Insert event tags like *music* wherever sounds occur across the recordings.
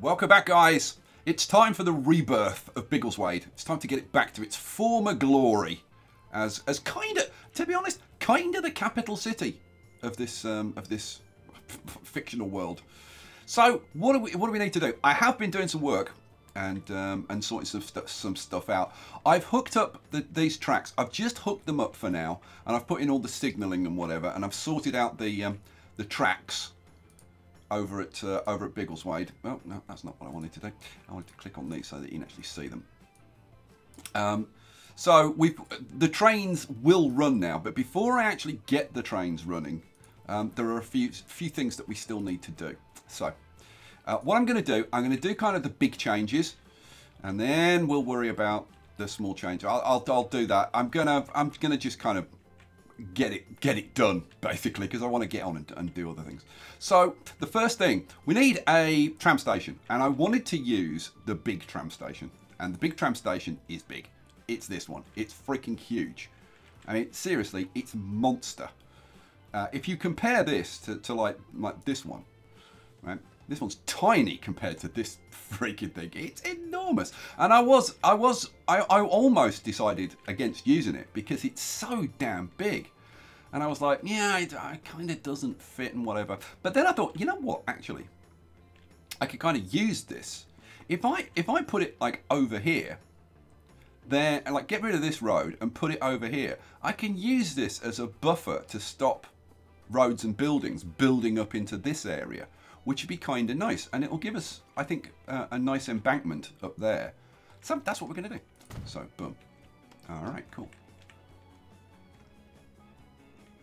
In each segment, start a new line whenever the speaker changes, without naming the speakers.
Welcome back, guys. It's time for the rebirth of Biggleswade. It's time to get it back to its former glory as as kind of, to be honest, kind of the capital city of this um, of this *laughs* fictional world. So what do we what do we need to do? I have been doing some work and um, and sorting some stuff some stuff out. I've hooked up the, these tracks. I've just hooked them up for now, and I've put in all the signalling and whatever, and I've sorted out the um, the tracks over at uh, over at Biggleswade. Oh no, that's not what I wanted to do. I wanted to click on these so that you can actually see them. Um, so we the trains will run now, but before I actually get the trains running, um, there are a few few things that we still need to do. So uh, what I'm going to do, I'm going to do kind of the big changes, and then we'll worry about the small change. I'll, I'll, I'll do that. I'm gonna I'm gonna just kind of get it get it done basically because I want to get on and, and, do other things. So the first thing we need a tram station and I wanted to use the big tram station and the big tram station is big. It's this one. It's freaking huge. I mean seriously it's monster. Uh, if you compare this to, to like like this one, right? This one's tiny compared to this *laughs* freaking thing. It's enormous. And I was, I was, I, I almost decided against using it because it's so damn big. And I was like, yeah, it, uh, it kind of doesn't fit and whatever. But then I thought, you know what, actually, I could kind of use this. If I, if I put it like over here, then like get rid of this road and put it over here, I can use this as a buffer to stop roads and buildings building up into this area which would be kind of nice. And it will give us, I think, uh, a nice embankment up there. So that's what we're going to do. So, boom. All right, cool.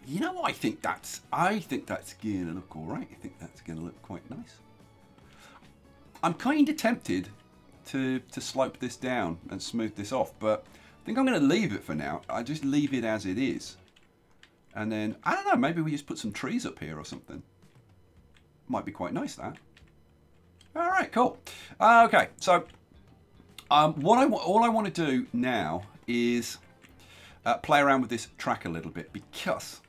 You know, I think that's, I think that's going to look all right. I think that's going to look quite nice. I'm kind of tempted to, to slope this down and smooth this off, but I think I'm going to leave it for now. I just leave it as it is. And then, I don't know, maybe we just put some trees up here or something. Might be quite nice, that. All right, cool. Uh, okay, so um, what I all I want to do now is uh, play around with this track a little bit because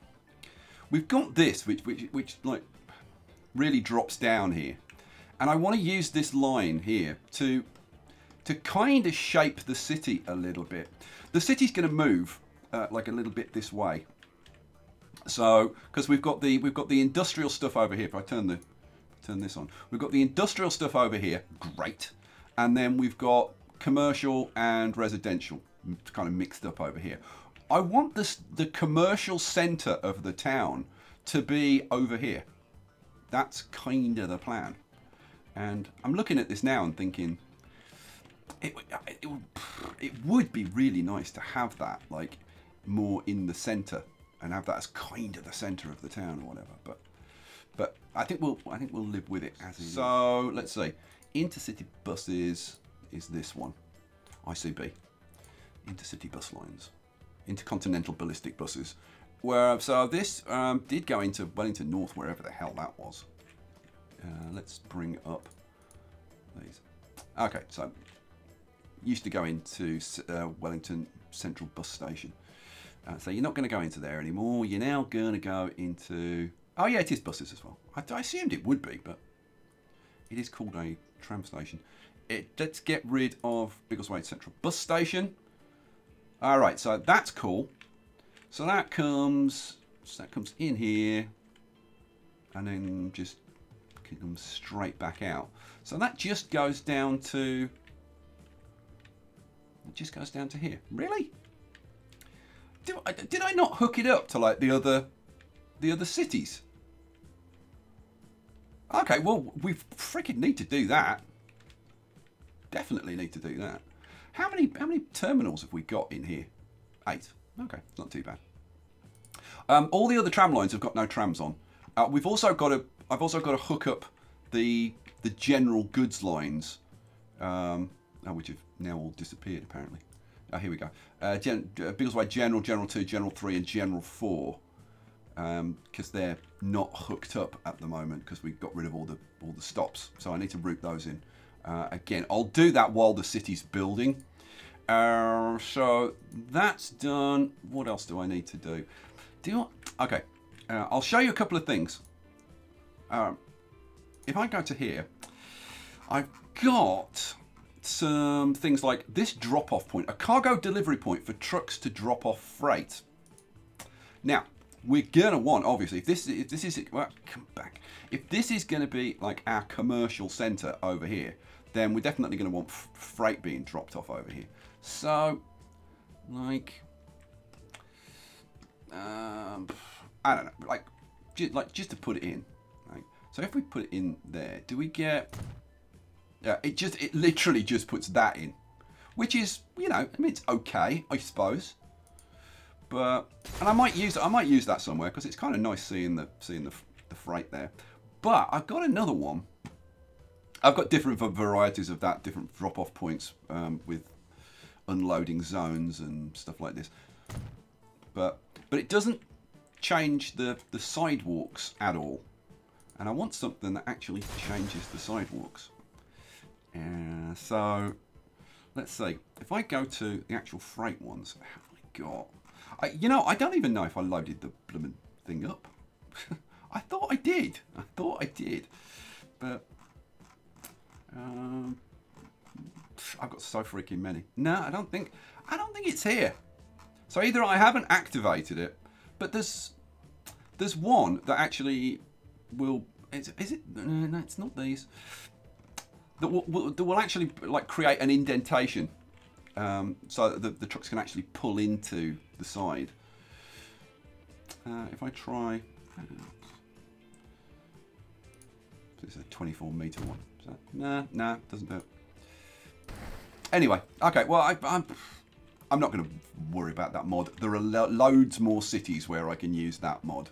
we've got this, which which which like really drops down here, and I want to use this line here to to kind of shape the city a little bit. The city's going to move uh, like a little bit this way. So, because we've got the we've got the industrial stuff over here. If I turn the turn this on, we've got the industrial stuff over here. Great, and then we've got commercial and residential kind of mixed up over here. I want this the commercial centre of the town to be over here. That's kind of the plan. And I'm looking at this now and thinking, it, it, it would be really nice to have that like more in the centre and have that as kind of the centre of the town or whatever. But but I think we'll I think we'll live with it as is. So let's see. Intercity buses is this one. ICB. Intercity bus lines. Intercontinental ballistic buses. Where so this um, did go into Wellington North, wherever the hell that was. Uh, let's bring up these. Okay, so used to go into uh, Wellington Central Bus Station. Uh, so you're not going to go into there anymore. You're now going to go into... Oh, yeah, it is buses as well. I, I assumed it would be, but it is called a tram station. It, let's get rid of Biggleswade Central Bus Station. All right, so that's cool. So that comes, so that comes in here, and then just comes straight back out. So that just goes down to, it just goes down to here. Really? Did I, did I not hook it up to like the other, the other cities? Okay, well, we freaking need to do that. Definitely need to do that. How many how many terminals have we got in here? Eight. Okay, not too bad. Um, all the other tram lines have got no trams on. Uh, we've also got a. I've also got to hook up the the general goods lines, um, oh, which have now all disappeared apparently. Oh, here we go. Uh, Gen uh, General, General 2, General 3 and General 4. Because um, they're not hooked up at the moment because we've got rid of all the all the stops. So I need to route those in. Uh, again, I'll do that while the city's building. Uh, so that's done. What else do I need to do? Do I, okay. Uh, I'll show you a couple of things. Um, if I go to here, I've got some things like this drop-off point, a cargo delivery point for trucks to drop off freight. Now, we're gonna want, obviously, if this, if this is, well, come back. If this is gonna be like our commercial center over here, then we're definitely gonna want freight being dropped off over here. So, like, um, I don't know, like, just, like just to put it in. Right? So if we put it in there, do we get? Yeah, it just it literally just puts that in, which is you know I mean it's okay I suppose. But and I might use I might use that somewhere because it's kind of nice seeing the seeing the the freight there. But I've got another one. I've got different varieties of that, different drop-off points um, with unloading zones and stuff like this. But but it doesn't change the, the sidewalks at all. And I want something that actually changes the sidewalks. So, let's see. If I go to the actual freight ones, have I got? I, you know, I don't even know if I loaded the blooming thing up. *laughs* I thought I did. I thought I did. But, um, I've got so freaking many. No, I don't think, I don't think it's here. So either I haven't activated it, but there's there's one that actually will. Is, is it? No, it's not these. That will, that will actually like create an indentation, um, so that the, the, trucks can actually pull into the side. Uh, if I try, it's a 24 meter one. So, nah, nah, doesn't do it. Anyway, okay. Well, I, I'm. I'm not going to worry about that mod. There are lo loads more cities where I can use that mod.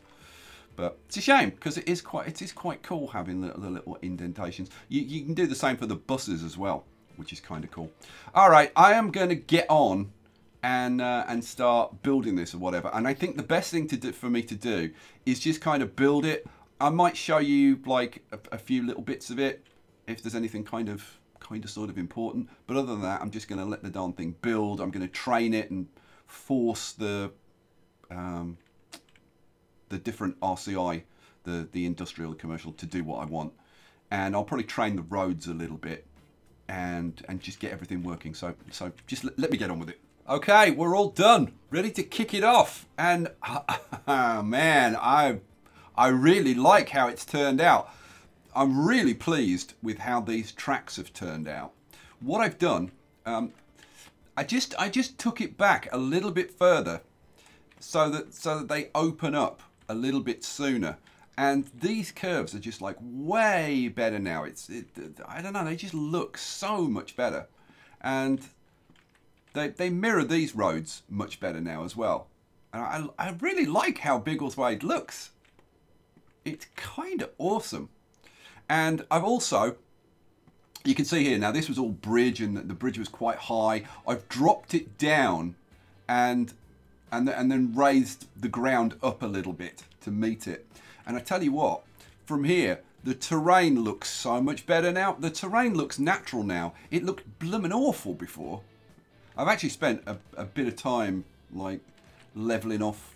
But it's a shame because it is quite it is quite cool having the, the little indentations. You, you can do the same for the buses as well, which is kind of cool. All right, I am going to get on and uh, and start building this or whatever. And I think the best thing to do for me to do is just kind of build it. I might show you like a, a few little bits of it if there's anything kind of kind of sort of important. But other than that, I'm just going to let the darn thing build. I'm going to train it and force the um, the different RCI, the the industrial and commercial, to do what I want. And I'll probably train the roads a little bit and and just get everything working. So so just let, me get on with it. Okay, we're all done, ready to kick it off. And uh, *laughs* man, I I really like how it's turned out. I'm really pleased with how these tracks have turned out. What I've done, um, I just I just took it back a little bit further, so that so that they open up a little bit sooner. And these curves are just like way better now. It's it, I don't know. They just look so much better, and they they mirror these roads much better now as well. And I I really like how Biggleswade looks. It's kind of awesome. And I've also, you can see here now, this was all bridge and the bridge was quite high. I've dropped it down and, and, and then raised the ground up a little bit to meet it. And I tell you what, from here, the terrain looks so much better now. The terrain looks natural now. It looked blooming awful before. I've actually spent a, a bit of time like leveling off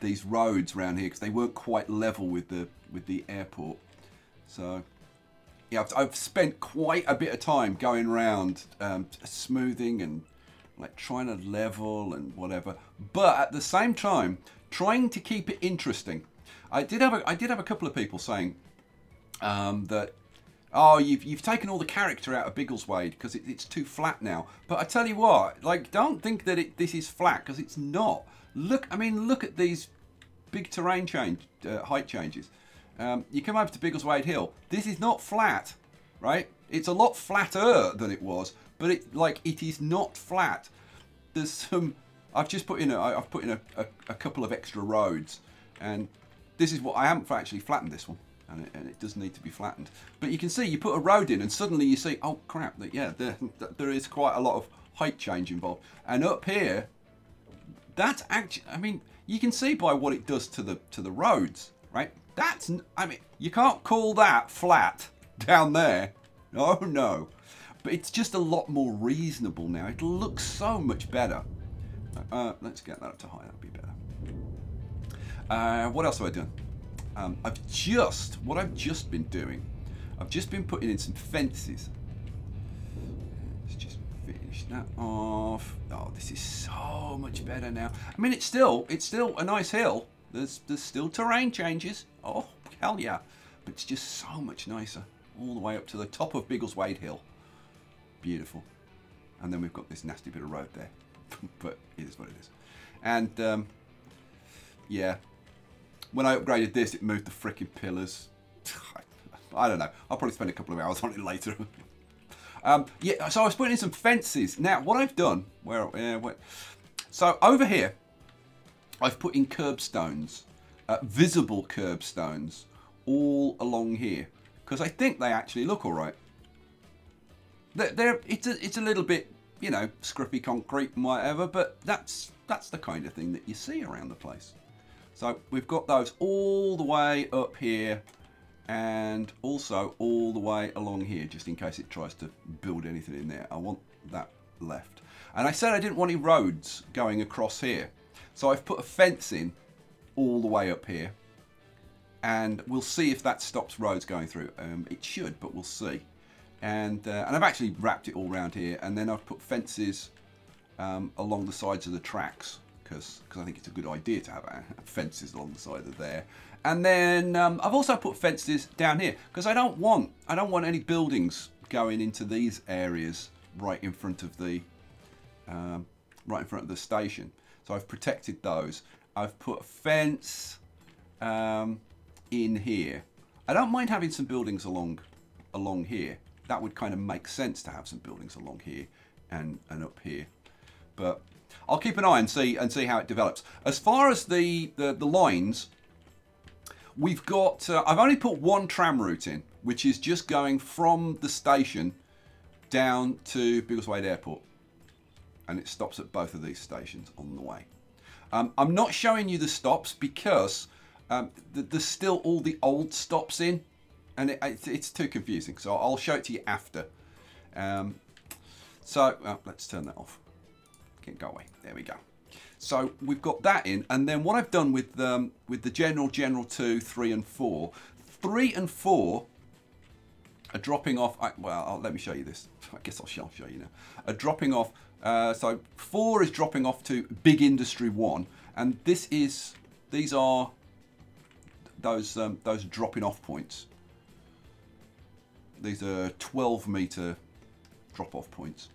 these roads around here because they weren't quite level with the with the airport. So, yeah, I've, I've, spent quite a bit of time going around um, smoothing and like trying to level and whatever. But at the same time, trying to keep it interesting. I did have a, I did have a couple of people saying um, that oh, you've, you've taken all the character out of Biggleswade because it, it's too flat now. But I tell you what, like, don't think that it, this is flat because it's not. Look, I mean, look at these big terrain change, uh, height changes. Um, you come over to Biggleswade Hill. This is not flat, right? It's a lot flatter than it was, but it like it is not flat. There's some. I've just put in a. I've put in a, a, a couple of extra roads, and this is what I haven't actually flattened this one, and it, and it, does need to be flattened. But you can see you put a road in, and suddenly you see, oh crap, that yeah, there there is quite a lot of height change involved. And up here, that's actually. I mean, you can see by what it does to the to the roads, right? That's, I mean, you can't call that flat *laughs* down there. Oh no. But it's just a lot more reasonable now. It looks so much better. Uh, let's get that up to high, that'd be better. Uh, what else have I done? Um, I've just, what I've just been doing, I've just been putting in some fences. Let's just finish that off. Oh, this is so much better now. I mean, it's still it's still a nice hill. There's there's still terrain changes. Oh, hell yeah. But it's just so much nicer. All the way up to the top of Biggleswade Hill. Beautiful. And then we've got this nasty bit of road there. *laughs* but it is what it is. And, um, yeah. When I upgraded this, it moved the freaking pillars. *sighs* I don't know. I'll probably spend a couple of hours *laughs* on it later. um, yeah, so I was putting in some fences. Now, what I've done, where, uh, where so over here, I've put in curbstones, uh, visible curbstones, all along here, because I think they actually look all right. They're, it's a, it's a little bit, you know, scruffy concrete and whatever, but that's that's the kind of thing that you see around the place. So we've got those all the way up here and also all the way along here, just in case it tries to build anything in there. I want that left. And I said I didn't want any roads going across here. So I've put a fence in all the way up here. And we'll see if that stops roads going through. Um, it should, but we'll see. And, uh, and I've actually wrapped it all around here. And then I've put fences um, along the sides of the tracks because I think it's a good idea to have uh, fences along the side of there. And then um, I've also put fences down here because I don't want I don't want any buildings going into these areas right in front of the um, right in front of the station. So I've protected those. I've put a fence um, in here. I don't mind having some buildings along along here. That would kind of make sense to have some buildings along here and and up here. But I'll keep an eye and see and see how it develops. As far as the the, the lines, we've got. Uh, I've only put one tram route in, which is just going from the station down to Biggleswade Airport, and it stops at both of these stations on the way. Um, I'm not showing you the stops because um, th there's still all the old stops in, and it, it's, it's, too confusing. So I'll show it to you after. Um, so let's turn that off go away. There we go. So we've got that in, and then what I've done with um, with the general, general two, three, and four, three and four are dropping off. I, well, I'll, let me show you this. *laughs* I guess I'll show, show you now. Are dropping off. Uh, so four is dropping off to Big Industry One, and this is these are those um, those dropping off points. These are 12 meter drop off points.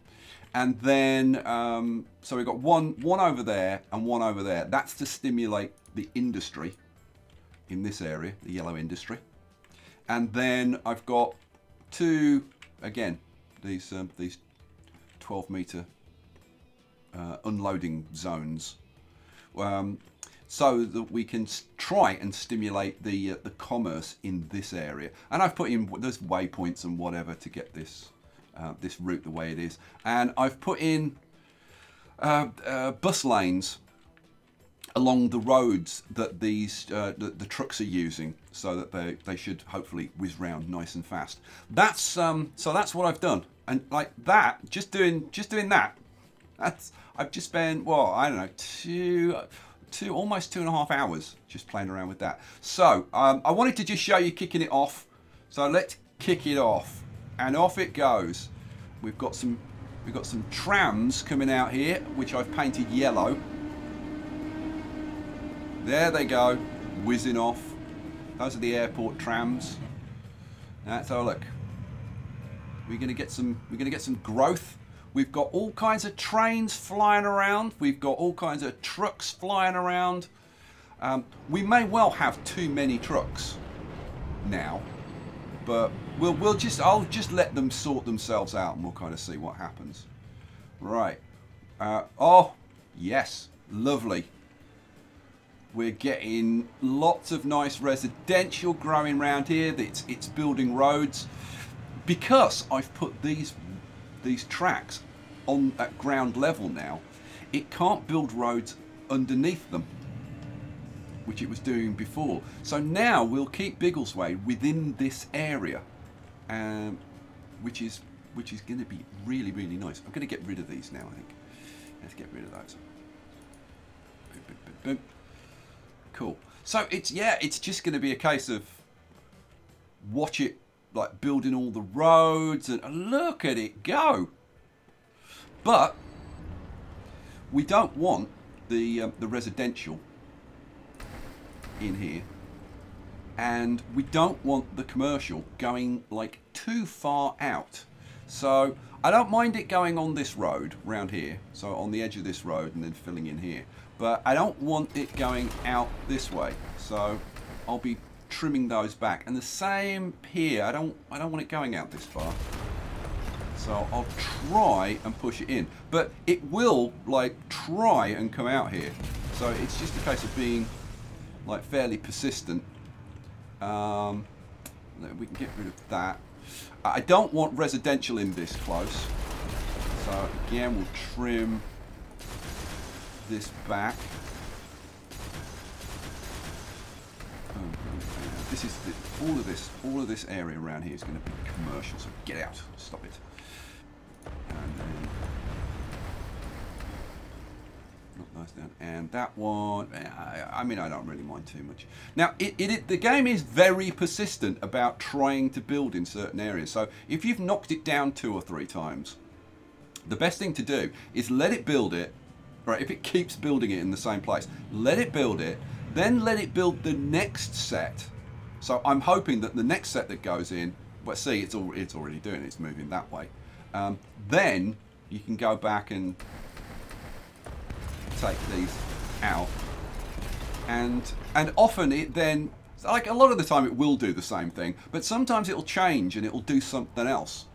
And then, um, so we've got one, one over there and one over there. That's to stimulate the industry in this area, the yellow industry. And then I've got two, again, these, um, these 12 meter uh, unloading zones. Um, so that we can try and stimulate the uh, the commerce in this area. And I've put in those waypoints and whatever to get this uh, this route the way it is. And I've put in uh, uh, bus lanes along the roads that these uh, the, the, trucks are using so that they, they should hopefully whiz round nice and fast. That's um, so that's what I've done. And like that, just doing just doing that, that's I've just spent well, I don't know, two two almost two and a half hours just playing around with that. So um, I wanted to just show you kicking it off. So let's kick it off and off it goes. We've got some we've got some trams coming out here, which I've painted yellow. There they go, whizzing off. Those are the airport trams. Now Let's have a look. We're gonna get some we're gonna get some growth. We've got all kinds of trains flying around. We've got all kinds of trucks flying around. Um, we may well have too many trucks now but we'll we'll just I'll just let them sort themselves out and we'll kind of see what happens. Right. Uh, oh, yes. Lovely. We're getting lots of nice residential growing around here. It's, it's building roads. Because I've put these, these tracks on at ground level now, it can't build roads underneath them which it was doing before. So now we'll keep Biggleswade within this area, um, which is which is going to be really really nice. I'm going to get rid of these now. I think. Let's get rid of those. Boom, boom, boom. Cool. So it's yeah, it's just going to be a case of watch it like building all the roads and look at it go. But we don't want the um, the residential in here. And we don't want the commercial going like too far out. So I don't mind it going on this road round here so on the edge of this road and then filling in here. But I don't want it going out this way. So I'll be trimming those back. And the same here I don't I don't want it going out this far so I'll try and push it in but it will like try and come out here so it's just a case of being like fairly persistent. Um, we can get rid of that. I don't want residential in this close. So again, we'll trim this back. This is the, all of this, all of this area around here is going to be commercial. So get out, stop it. And then nice down. And that one, eh, I, I, mean, I don't really mind too much. Now, it, it, the game is very persistent about trying to build in certain areas. So if you've knocked it down two or three times, the best thing to do is let it build it, right, if it keeps building it in the same place, let it build it, then let it build the next set. So I'm hoping that the next set that goes in, well, see, it's, all, it's already doing it, it's moving that way. Um, then you can go back and take these out. And, and often it then, like a lot of the time it will do the same thing, but sometimes it'll change and it'll do something else.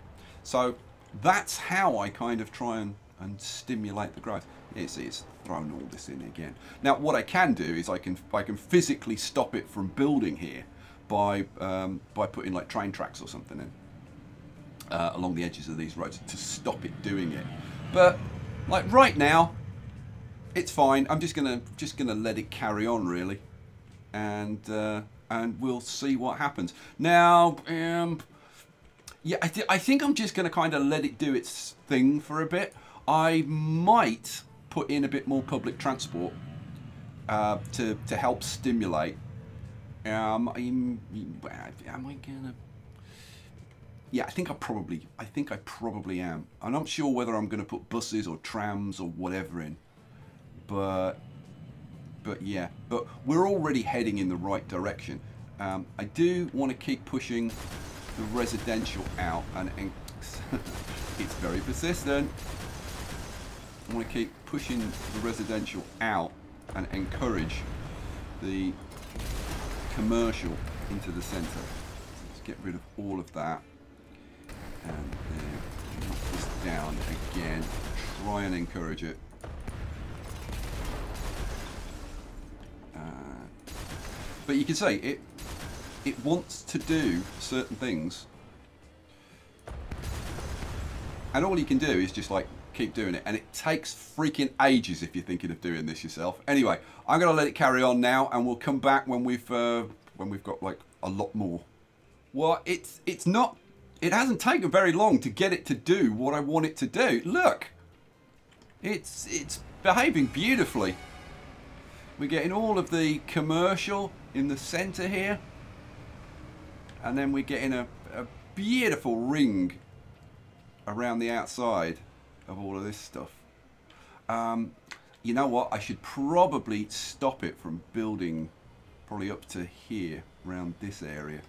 So that's how I kind of try and, and stimulate the growth. It's, it's thrown all this in again. Now what I can do is I can, I can physically stop it from building here by, um, by putting like train tracks or something in. Uh, along the edges of these roads to stop it doing it. But like right now, it's fine. I'm just gonna just gonna let it carry on really, and uh, and we'll see what happens. Now, um, yeah, I, th I think I'm just gonna kind of let it do its thing for a bit. I might put in a bit more public transport uh, to to help stimulate. Um, I'm, am I gonna? Yeah, I think I probably, I think I probably am. I'm not sure whether I'm going to put buses or trams or whatever in but but yeah, but we're already heading in the right direction. Um, I do want to keep pushing the residential out, and, and *laughs* it's very persistent. I want to keep pushing the residential out and encourage the commercial into the centre. let's get rid of all of that and then knock this down again. Try and encourage it. But you can say it it wants to do certain things. And all you can do is just like keep doing it. And it takes freaking ages if you're thinking of doing this yourself. Anyway, I'm going to let it carry on now and we'll come back when we've uh, when we've got like a lot more. Well, it's it's not it hasn't taken very long to get it to do what I want it to do. Look. It's it's behaving beautifully. We're getting all of the commercial in the center here. And then we're getting a, a beautiful ring around the outside of all of this stuff. Um, you know what? I should probably stop it from building probably up to here around this area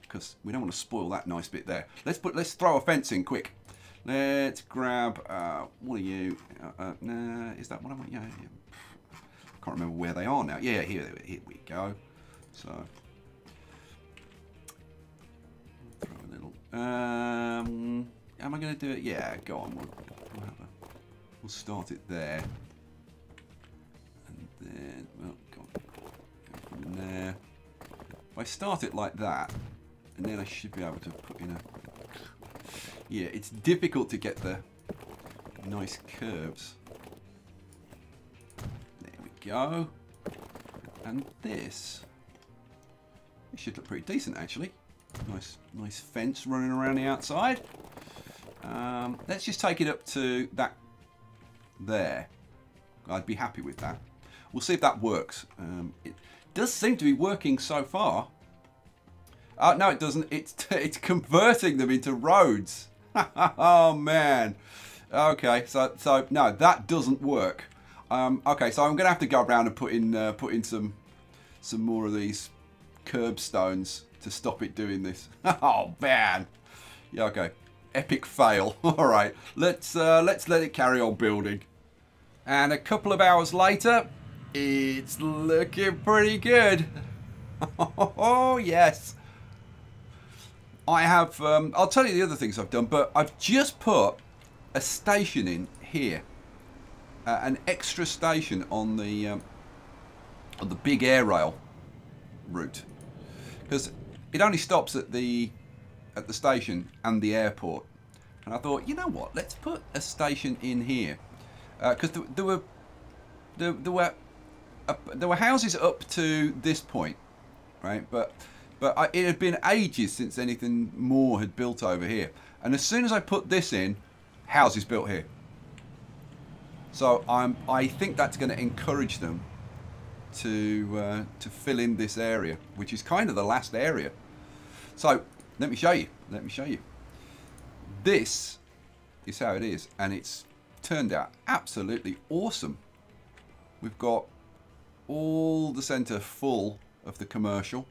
because um, we don't want to spoil that nice bit there. Let's put let's throw a fence in quick. Let's grab uh, one of you. Uh, uh, nah, is that one of my? Yeah, yeah, can't remember where they are now. Yeah, here, here we go. So, throw a little. Um, am I going to do it? Yeah, go on. We'll, we'll, a, we'll start it there. And then, well, go on. Go from there. If I start it like that, and then I should be able to put in a... Yeah, it's difficult to get the nice curves There we go. And this, it should look pretty decent actually. Nice, nice fence running around the outside. Um, let's just take it up to that there. I'd be happy with that. We'll see if that works. Um, it does seem to be working so far. Uh, no, it doesn't. It's *laughs* it's converting them into roads. *laughs* oh man. Okay, so so no, that doesn't work. Um, okay, so I'm gonna have to go around and put in uh, put in some some more of these curbstones to stop it doing this. *laughs* oh man. Yeah. Okay. Epic fail. All right. Let's uh, let's let it carry on building. And a couple of hours later, it's looking pretty good. *laughs* oh yes. I have, um, I'll tell you the other things I've done, but I've just put a station in here. Uh, an extra station on the um, on the big air rail route because it only stops at the at the station and the airport and I thought you know what let's put a station in here because uh, there, there, were there, there were uh, there were houses up to this point right but but I, it had been ages since anything more had built over here. And as soon as I put this in, houses built here. So I'm, I think that's going to encourage them to, uh, to fill in this area, which is kind of the last area. So let me show you. Let me show you. This is how it is. And it's turned out absolutely awesome. We've got all the centre full of the commercial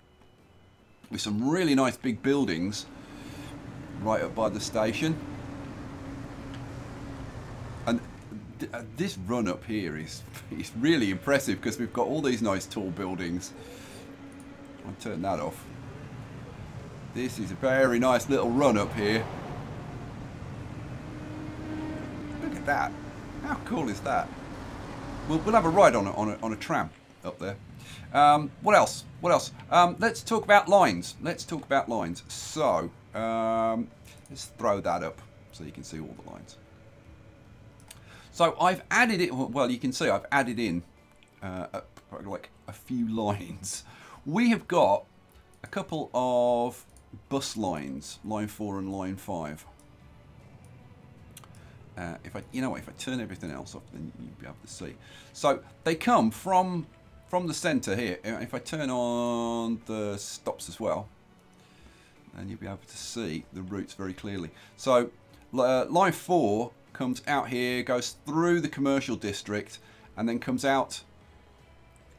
with some really nice big buildings right up by the station. And th uh, this run up here is, *laughs* is really impressive because we've got all these nice tall buildings. I'll turn that off. This is a very nice little run up here. Look at that. How cool is that? We'll, we'll have a ride on a, on a, on a tram up there. Um, what else? What else? Um, let's talk about lines. Let's talk about lines. So, um, let's throw that up so you can see all the lines. So I've added it, well you can see I've added in uh, a, like a few *laughs* lines. We have got a couple of bus lines, line 4 and line 5. Uh, if I, you know if I turn everything else off, then you'll be able to see. So they come from from the center here, if I turn on the stops as well, then you'll be able to see the routes very clearly. So uh, line 4 comes out here, goes through the commercial district, and then comes out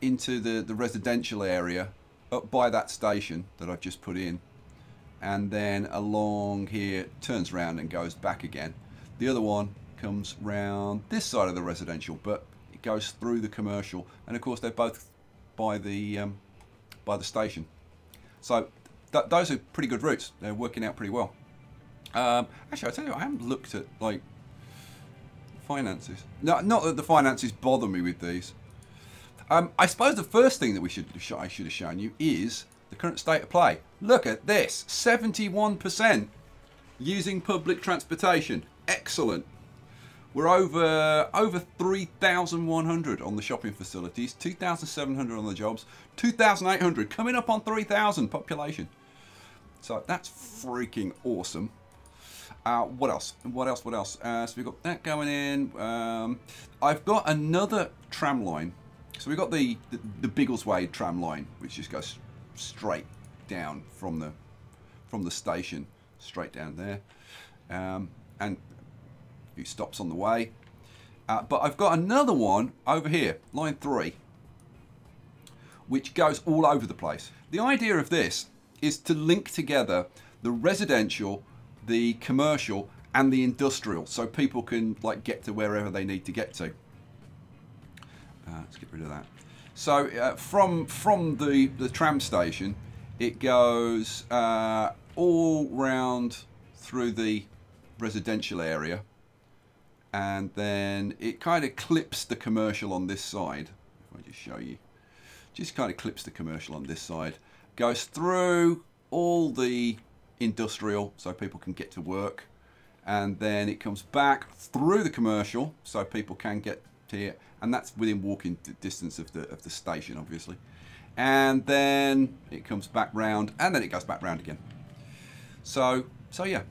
into the, the residential area up by that station that I've just put in. And then along here, turns around and goes back again. The other one comes round this side of the residential, but goes through the commercial, and of course they're both by the um, by the station. So th those are pretty good routes. They're working out pretty well. Um, actually, I tell you, I haven't looked at like finances. No, not that the finances bother me with these. Um, I suppose the first thing that we should I should have shown you is the current state of play. Look at this, 71% using public transportation. Excellent. We're over over 3,100 on the shopping facilities, 2,700 on the jobs, 2,800 coming up on 3,000 population. So that's freaking awesome. Uh, what else? What else? What else? Uh, so we've got that going in. Um, I've got another tram line. So we've got the, the, the Biggleswade tram line, which just goes straight down from the from the station, straight down there. Um, and few stops on the way. Uh, but I've got another one over here, line 3, which goes all over the place. The idea of this is to link together the residential, the commercial, and the industrial, so people can like get to wherever they need to get to. Uh, let's get rid of that. So uh, from from the the tram station, it goes uh, all round through the residential area and then it kind of clips the commercial on this side. If I just show you, just kind of clips the commercial on this side, goes through all the industrial so people can get to work, and then it comes back through the commercial so people can get here, and that's within walking distance of the of the station, obviously. And then it comes back round, and then it goes back round again. So, so yeah,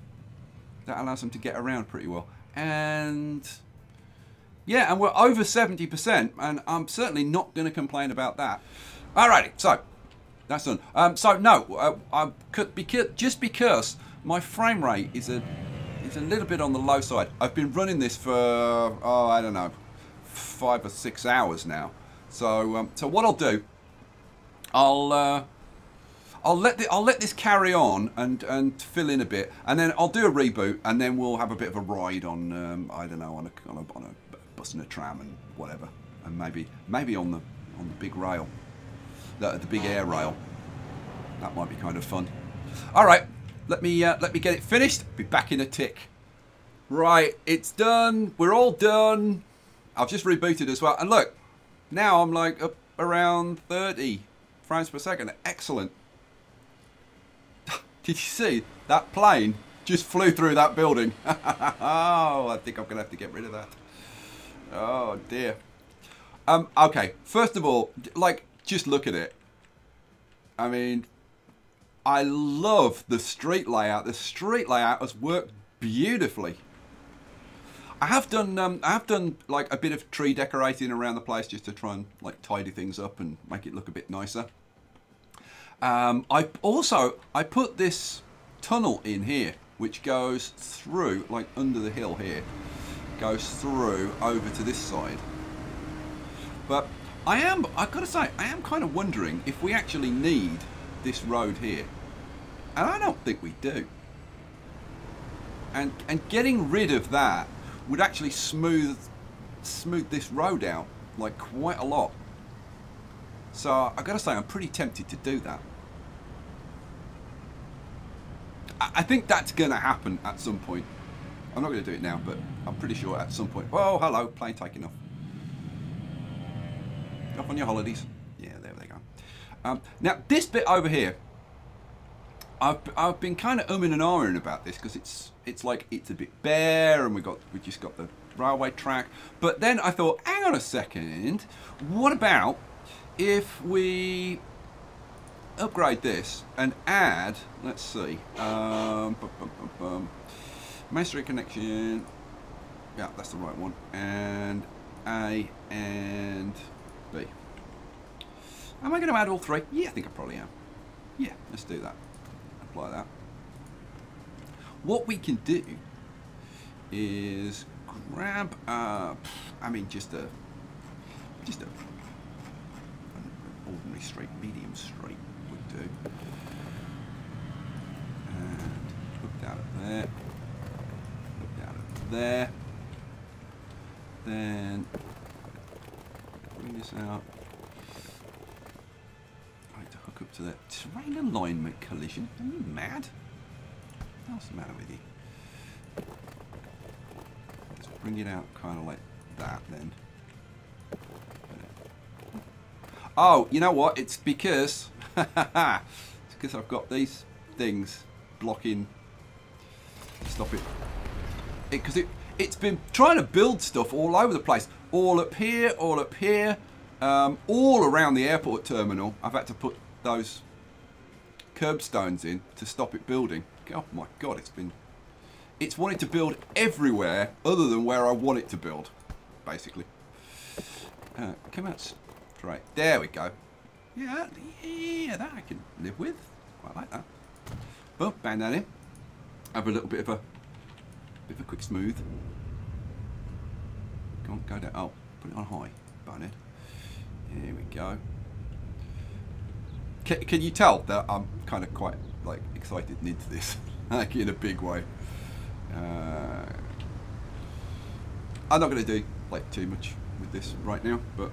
that allows them to get around pretty well and yeah, and we're over 70%, and I'm certainly not going to complain about that. Alrighty, so That's done. Um, so no, uh, I could because just because my frame rate is a is a little bit on the low side. I've been running this for oh I don't know five or six hours now. So um, so what I'll do, I'll uh, I'll let the, I'll let this carry on and and fill in a bit, and then I'll do a reboot, and then we'll have a bit of a ride on um, I don't know on a, on a on a bus and a tram and whatever, and maybe maybe on the on the big rail the, the big air rail. That might be kind of fun. All right, let me uh, let me get it finished. Be back in a tick. Right, it's done. We're all done. I've just rebooted as well. And look, now I'm like up around 30 frames per second. Excellent. Did you see that plane just flew through that building? *laughs* oh, I think I'm going to have to get rid of that. Oh, dear. Um, okay, first of all, like, just look at it. I mean, I love the street layout. The street layout has worked beautifully. I have done um, I have done like a bit of tree decorating around the place just to try and like tidy things up and make it look a bit nicer. Um, I also I put this tunnel in here which goes through like under the hill here goes through over to this side but I am, I've got to say, I am kind of wondering if we actually need this road here. And I don't think we do. And, and getting rid of that would actually smooth, smooth this road out like quite a lot. So I've got to say, I'm pretty tempted to do that. I, think that's going to happen at some point. I'm not going to do it now, but I'm pretty sure at some point. Oh, hello, plane taking off off on your holidays. Yeah, there they go. Um, now, this bit over here, I've, I've been kind of umming and ahhing about this because it's it's like it's a bit bare and we got we just got the railway track. But then I thought, hang on a second, what about if we upgrade this and add, let's see, um, bum, bum, bum, Main Street connection, yeah, that's the right one, and A and B. Am I going to add all three? Yeah, I think I probably am. Yeah, let's do that. Apply that. What we can do is grab, uh, I mean, just a, just a, an ordinary straight, medium straight do. And hook that up there, hook that up there. Then bring this out. Right, to hook up to the terrain alignment collision. Are you mad? What's the matter with you? Let's bring it out kind of like that then. Oh, you know what? It's because *laughs* it's because I've got these things blocking. Stop it. Because it, it it's been trying to build stuff all over the place all up here, all up here, um, all around the airport terminal. I've had to put those curbstones in to stop it building. Oh my god, it's been... It's wanted to build everywhere other than where I want it to build, basically. Uh, come out straight. There we go. Yeah, yeah, that I can live with. Quite like that. Well, bang that in. Have a little bit of a bit of a quick smooth. Go on, go down. Oh, put it on high, bonehead. Here we go. Can, can you tell that I'm kind of quite like excited and into this, *laughs* like in a big way? Uh, I'm not going to do like too much with this right now, but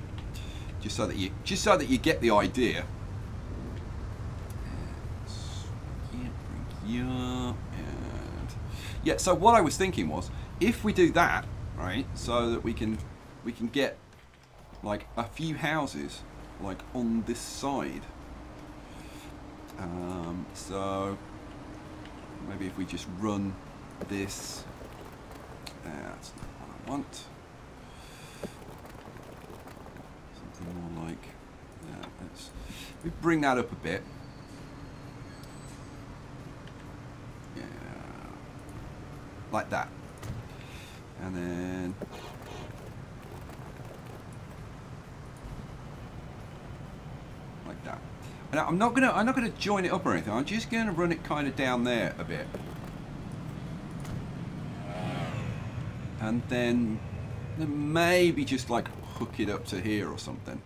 just so that you just so that you get the idea. Yeah, and yeah. So what I was thinking was, if we do that, right? So that we can we can get like a few houses like on this side. Um, so maybe if we just run this, uh, that's not what I want. Something more like that. Let's we bring that up a bit. Yeah, like that and then like that. And I'm not gonna I'm not gonna join it up or anything. I'm just gonna run it kind of down there a bit. And then maybe just like hook it up to here or something.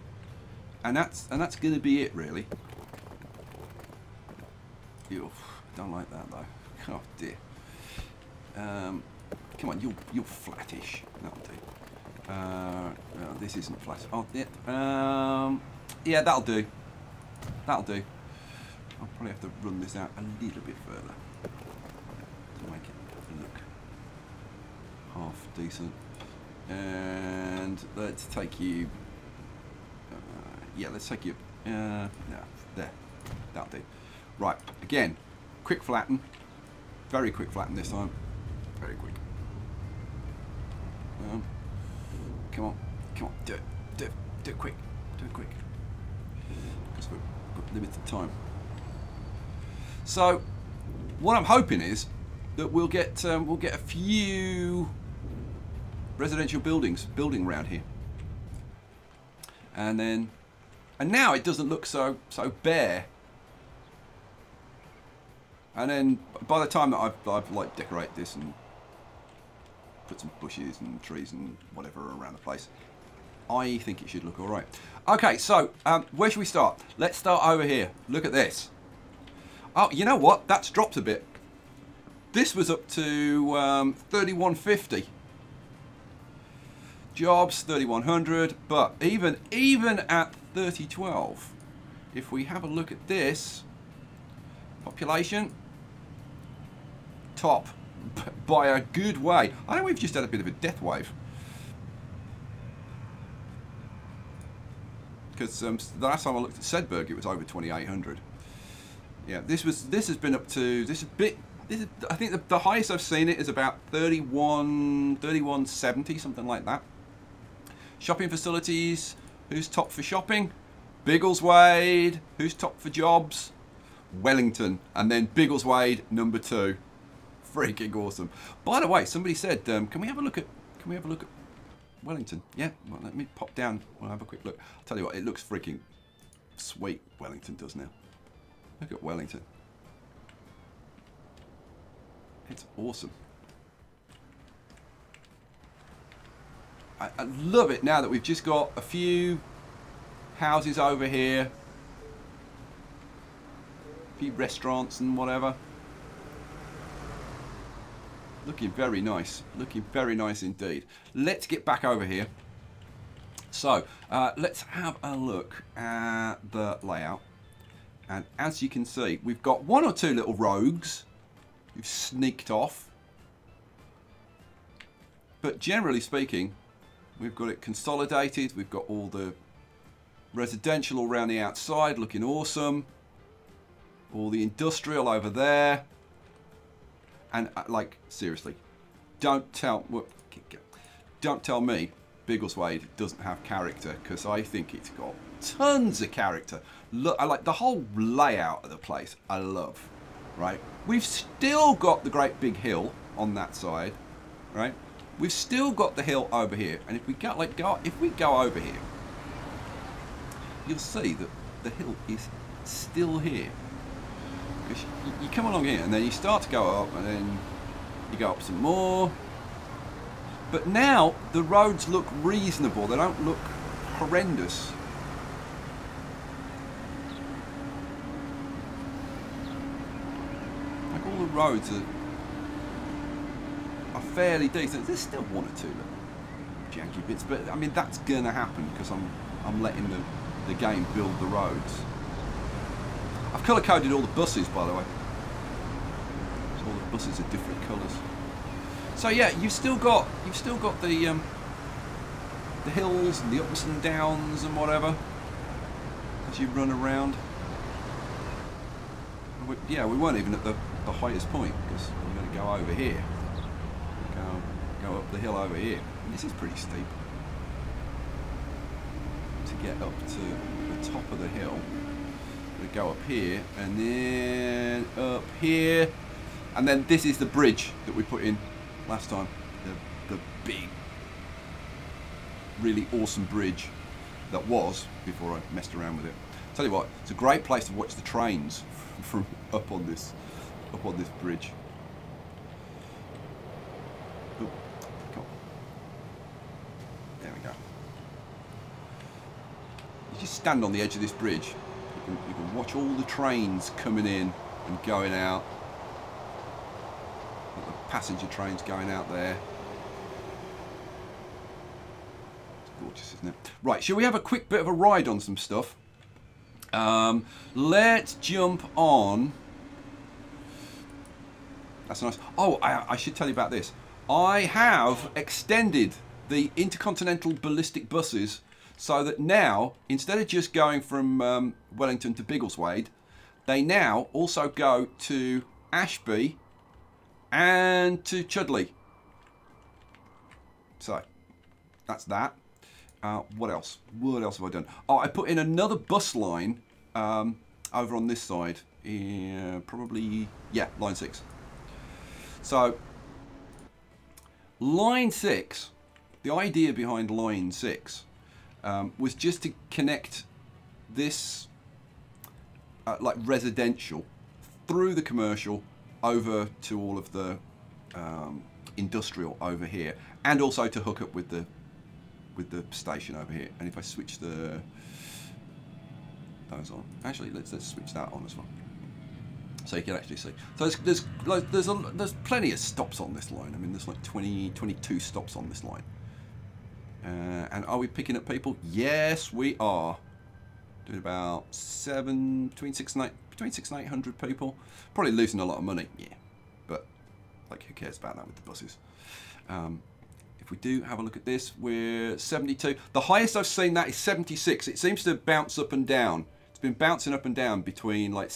And that's and that's gonna be it really. Ew, don't like that though. *laughs* Oh dear. Um, come on, you're you're flattish. That'll do. Uh, no, this isn't flat. Oh, yeah. Um, yeah, that'll do. That'll do. I'll probably have to run this out a little bit further to make it look half decent. And let's take you. Yeah, let's take you. Uh, no, there. That'll do. Right. Again, quick flatten. Very quick flatten this time. Very quick. Um, come on, come on, do it, do it, do it quick, do it quick. Because we've got limited time. So, what I'm hoping is that we'll get um, we'll get a few residential buildings building around here, and then and now it doesn't look so so bare. And then by the time that I've, I've like decorate this and put some bushes and trees and whatever around the place, I think it should look all right. Okay, so um, where should we start? Let's start over here. Look at this. Oh, you know what? That's dropped a bit. This was up to um, 3150. Jobs 3100, but even even at 3012, if we have a look at this, population top *laughs* by a good way. I know we've just had a bit of a death wave. Because um, the last time I looked at Sedberg, it was over 2,800. Yeah, this was this has been up to this a bit. This is, I think the, the highest I've seen it is about 31, 3170, something like that. Shopping facilities. Who's top for shopping? Biggleswade. Who's top for jobs? Wellington, and then Biggleswade number two *laughs* freaking awesome. By the way, somebody said, um, can we have a look at, can we have a look at Wellington? Yeah, well, let me pop down. We'll have a quick look. I'll tell you what, it looks freaking sweet, Wellington does now. Look at Wellington. It's awesome. I, I love it now that we've just got a few houses over here. A few restaurants and whatever. Looking very nice. Looking very nice indeed. Let's get back over here. So, uh, let's have a look at the layout. And as you can see, we've got one or two little rogues who've sneaked off. But generally speaking, we've got it consolidated. We've got all the residential all around the outside looking awesome. All the industrial over there. And uh, like seriously, don't tell don't tell me Biggleswade doesn't have character because I think it's got tons of character. Look, I like the whole layout of the place. I love, right? We've still got the great big hill on that side, right? We've still got the hill over here, and if we go like go if we go over here, you'll see that the hill is still here you come along here and then you start to go up and then you go up some more. But now the roads look reasonable. They don't look horrendous. Like all the roads are, are fairly decent. There's still one or two little janky bits, but I mean that's gonna happen because I'm I'm letting the, the game build the roads. I've colour coded all the buses, by the way. So all the buses are different colours. So yeah, you've still got you've still got the um, the hills and the ups and downs and whatever as you run around. We, yeah, we weren't even at the, the highest point because we're going to go over here. Go up the hill over here. And this is pretty steep to get up to the top of the hill we go up here and then up here and then this is the bridge that we put in last time the, the big really awesome bridge that was before I messed around with it Tell you what, it's a great place to watch the trains *laughs* from up on this up on this bridge. Oh, come on. There we go. You just stand on the edge of this bridge. You can, you can watch all the trains coming in and going out. The passenger trains going out there. It's gorgeous, isn't it? Right, shall we have a quick bit of a ride on some stuff? Um, let's jump on. That's nice. Oh, I, I, should tell you about this. I have extended the intercontinental ballistic buses so that now, instead of just going from um, Wellington to Biggleswade, they now also go to Ashby and to Chudley. So, that's that. Uh, what else? What else have I done? Oh, I put in another bus line um, over on this side. Probably, yeah, line 6. So, line 6, the idea behind line 6 um, was just to connect this, uh, like residential, through the commercial over to all of the um, industrial over here, and also to hook up with the with the station over here. And if I switch the those on, actually let's let's switch that on as well, so you can actually see. So there's there's there's a, there's plenty of stops on this line. I mean, there's like 20 22 stops on this line. Uh, and are we picking up people? Yes, we are. Doing about seven between six and eight between six and eight hundred people. Probably losing a lot of money. Yeah, but like who cares about that with the buses? Um, if we do have a look at this, we're 72. The highest I've seen that is 76. It seems to bounce up and down. It's been bouncing up and down between like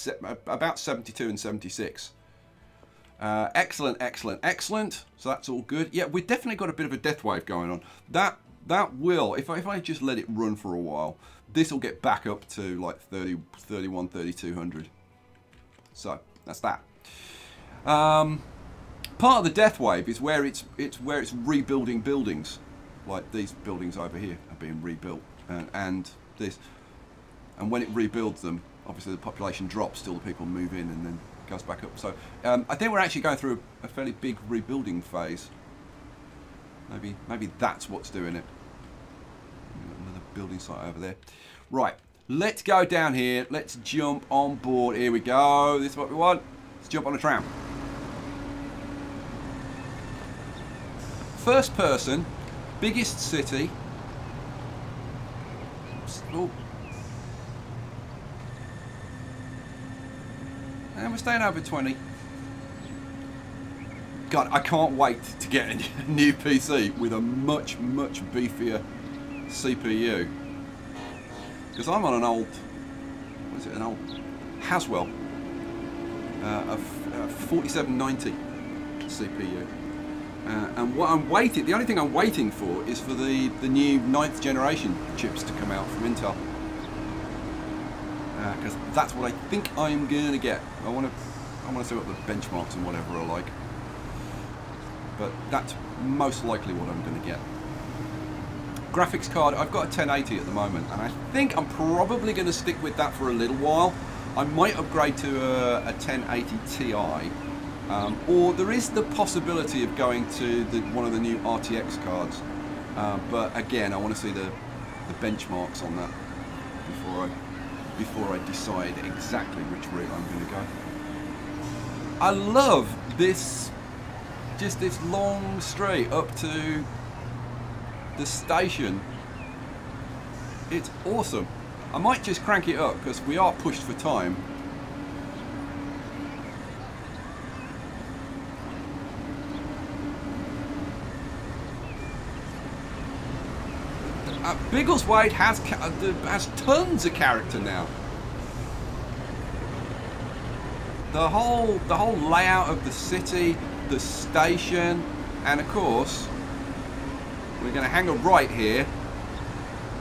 about 72 and 76. Uh, excellent, excellent, excellent. So that's all good. Yeah, we've definitely got a bit of a death wave going on. That that will, if I, if I just let it run for a while, this will get back up to like 30, 31, 3200. So that's that. Um, part of the death wave is where it's it's where it's rebuilding buildings, like these buildings over here are being rebuilt, and, and this, and when it rebuilds them, obviously the population drops, still the people move in, and then goes back up. So um, I think we're actually going through a fairly big rebuilding phase. Maybe maybe that's what's doing it. Another building site over there. Right, let's go down here. Let's jump on board. Here we go. This is what we want. Let's jump on a tram. First person, biggest city. Oh. And we're staying over 20. God, I can't wait to get a *laughs* new PC with a much, much beefier CPU. Because I'm on an old, what is it, an old Haswell, uh, a, a 4790 CPU. Uh, and what I'm waiting, the only thing I'm waiting for is for the, the new ninth generation chips to come out from Intel. Because uh, that's what I think I'm going to get. I want to I want to see what the benchmarks and whatever are like. But that's most likely what I'm going to get. Graphics card, I've got a 1080 at the moment, and I think I'm probably going to stick with that for a little while. I might upgrade to a, a 1080 Ti, um, or there is the possibility of going to the, one of the new RTX cards. Uh, but again, I want to see the, the benchmarks on that before I before I decide exactly which route I'm going to go. I love this, just this long straight up to the station. It's awesome. I might just crank it up because we are pushed for time. uh, Biggleswade has uh, has tons of character now. The whole the whole layout of the city, the station, and of course, we're going to hang a right here.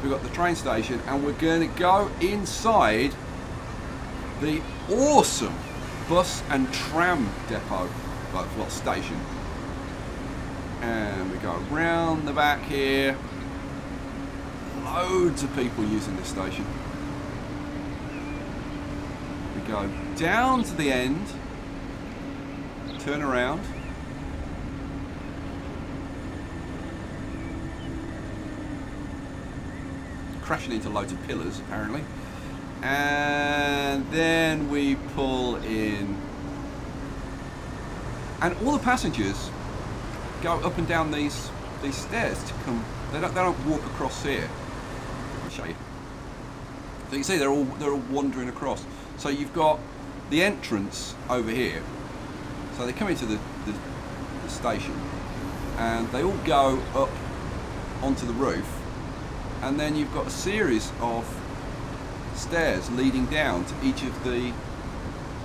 We've got the train station, and we're going to go inside the awesome bus and tram depot, well, station. And we go around the back here loads of people using this station. We go down to the end, turn around. Crashing into loads of pillars, apparently. And then we pull in. And all the passengers go up and down these these stairs to come. They don't, they don't walk across here. I'll show you. So you can see they're all they're all wandering across. So you've got the entrance over here. So they come into the, the, the station and they all go up onto the roof and then you've got a series of stairs leading down to each of the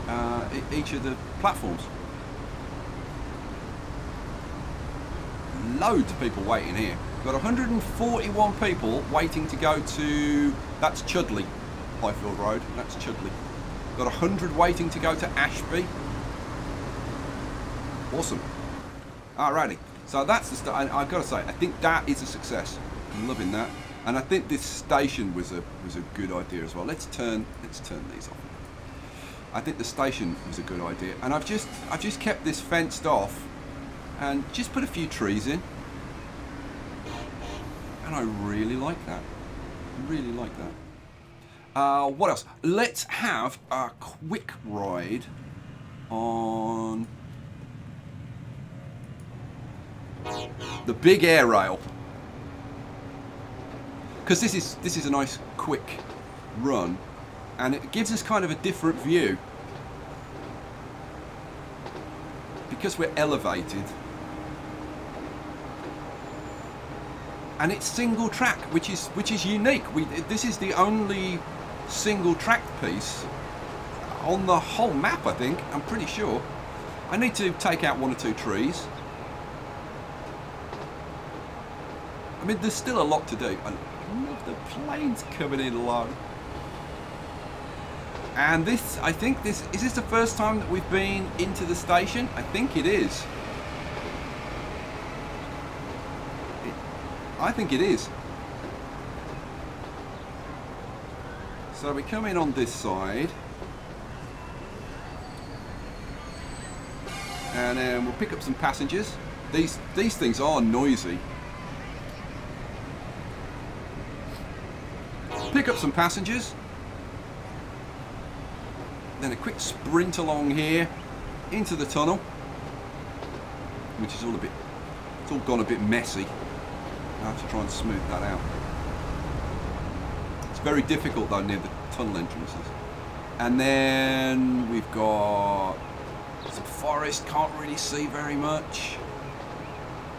uh, each of the platforms. Loads of people waiting here. We've got 141 people waiting to go to that's Chudley, Highfield Road. That's Chudley. We've Got 100 waiting to go to Ashby. Awesome. Alrighty. So that's the start. I've got to say, I think that is a success. I'm loving that. And I think this station was a was a good idea as well. Let's turn let's turn these off. I think the station was a good idea, and I've just I've just kept this fenced off, and just put a few trees in, and I really like that. Really like that. Uh, what else? Let's have a quick ride on the big air rail because this is this is a nice quick run and it gives us kind of a different view. Because we're elevated. And it's single track which is which is unique. We this is the only single track piece on the whole map I think I'm pretty sure. I need to take out one or two trees. I mean there's still a lot to do love the planes coming in low. And this, I think this, is this the first time that we've been into the station? I think it is. It, I think it is. So we come in on this side. And then we'll pick up some passengers. These, these things are noisy. Pick up some passengers. Then a quick sprint along here into the tunnel, which is all a bit, it's all gone a bit messy. I have to try and smooth that out. It's very difficult though near the tunnel entrances. And then we've got some forest, can't really see very much.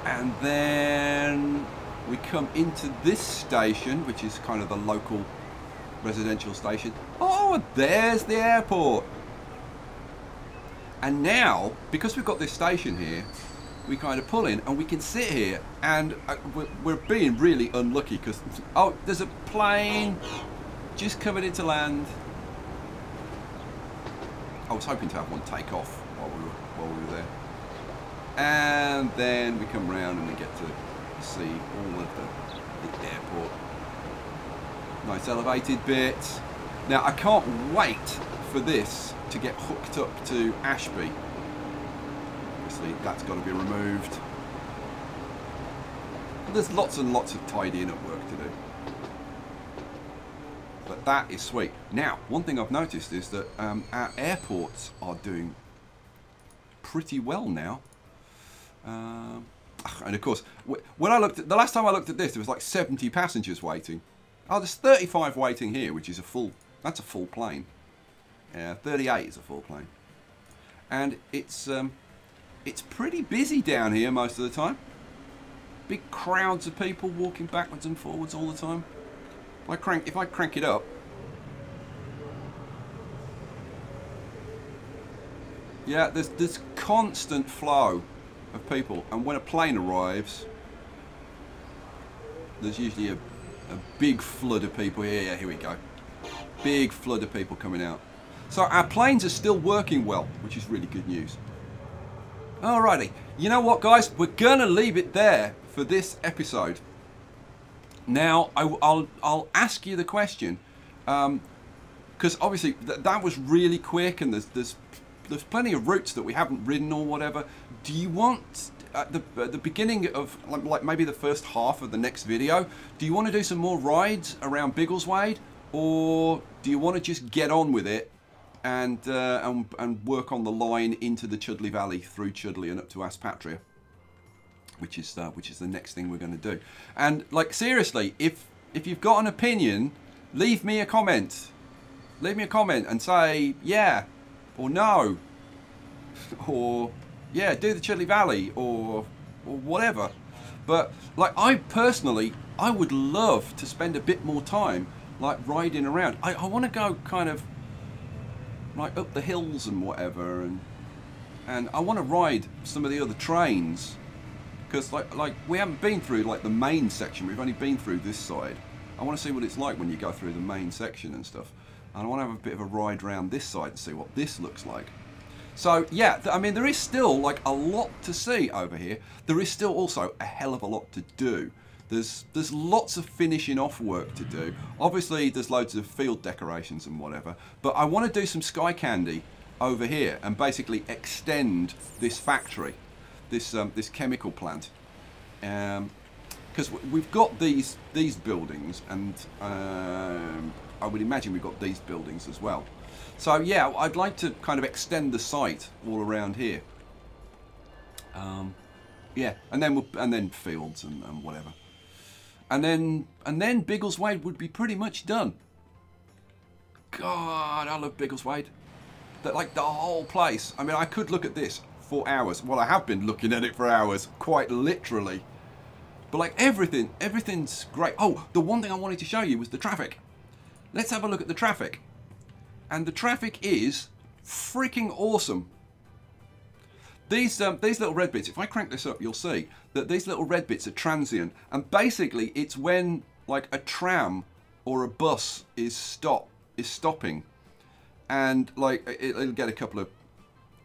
And then we come into this station, which is kind of the local residential station. Oh, there's the airport. And now, because we've got this station here, we kind of pull in and we can sit here and uh, we're, being really unlucky because, oh, there's a plane just coming into land. I was hoping to have one take off while we were, while we were there. And then we come round and we get to see all of the, the airport. Nice elevated bit. Now I can't wait for this to get hooked up to Ashby. Obviously that's got to be removed. There's lots and lots of tidying up work to do. But that is sweet. Now, one thing I've noticed is that um, our airports are doing pretty well now. Um, and of course, when I looked at the last time I looked at this, there was like 70 passengers waiting. Oh, there's 35 waiting here, which is a full. That's a full plane. Yeah, 38 is a full plane, and it's um, it's pretty busy down here most of the time. Big crowds of people walking backwards and forwards all the time. If I crank, if I crank it up, yeah, there's there's constant flow of people. And when a plane arrives, there's usually a, a big flood of people. Here, yeah, here we go. Big flood of people coming out. So our planes are still working well, which is really good news. Alrighty, you know what guys, we're gonna leave it there for this episode. Now, I, will I'll ask you the question. Um, because obviously th that was really quick, and there's there's there's plenty of routes that we haven't ridden or whatever. Do you want at the, at the beginning of like, maybe the first half of the next video, do you want to do some more rides around Biggleswade, or do you want to just get on with it and uh, and, and work on the line into the Chudley Valley through Chudley and up to Aspatria? Which is uh, which is the next thing we're going to do. And like seriously, if if you've got an opinion, leave me a comment. Leave me a comment and say yeah or no *laughs* or yeah, do the Chudley Valley or or whatever. But like I personally, I would love to spend a bit more time like riding around. I, I want to go kind of like up the hills and whatever, and and I want to ride some of the other trains because like like we haven't been through like the main section. We've only been through this side. I want to see what it's like when you go through the main section and stuff. And I want to have a bit of a ride around this side and see what this looks like. So yeah, I mean there is still like a lot to see over here. There is still also a hell of a lot to do. There's there's lots of finishing off work to do. Obviously there's loads of field decorations and whatever, but I want to do some sky candy over here and basically extend this factory, this um, this chemical plant. because um, we've got these these buildings and um, I would imagine we've got these buildings as well. So yeah, I'd like to kind of extend the site all around here. Um, yeah, and then we'll, and then fields and, and, whatever, and then and then Biggleswade would be pretty much done. God, I love Biggleswade. That like the whole place. I mean, I could look at this for hours. Well, I have been looking at it for hours, quite literally. But like everything, everything's great. Oh, the one thing I wanted to show you was the traffic. Let's have a look at the traffic and the traffic is freaking awesome. These, um, these little red bits, if I crank this up, you'll see that these little red bits are transient. And basically, it's when like a tram or a bus is stop is stopping, and like it, it'll get a couple of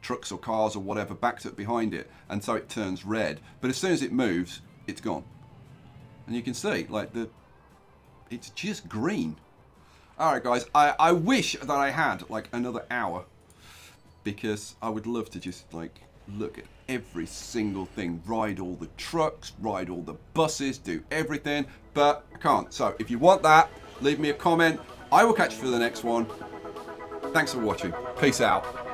trucks or cars or whatever backed up behind it, and so it turns red. But as soon as it moves, it's gone. And you can see like the, it's just green. Alright guys, I, I wish that I had like another hour because I would love to just like look at every single thing, ride all the trucks, ride all the buses, do everything, but I can't. So if you want that, leave me a comment. I will catch you for the next one. Thanks for watching. Peace out.